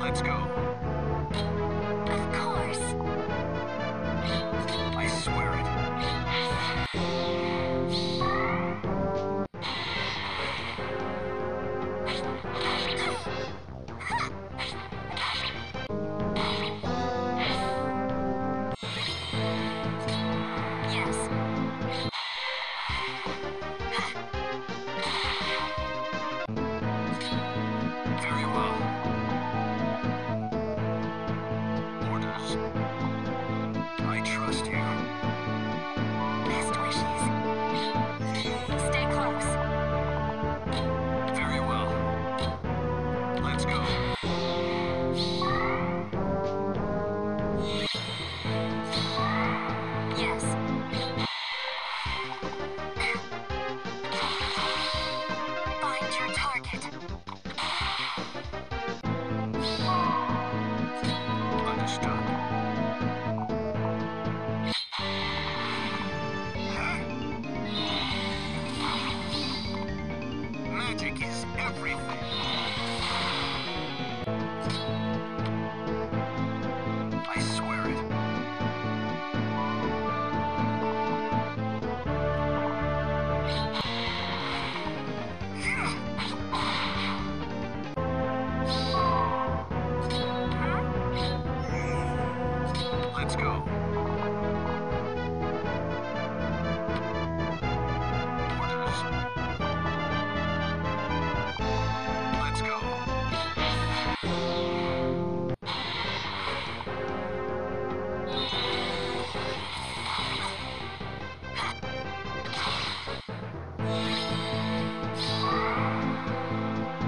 Let's go. Of course. I swear it. I trust him. Let's go.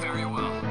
Very well.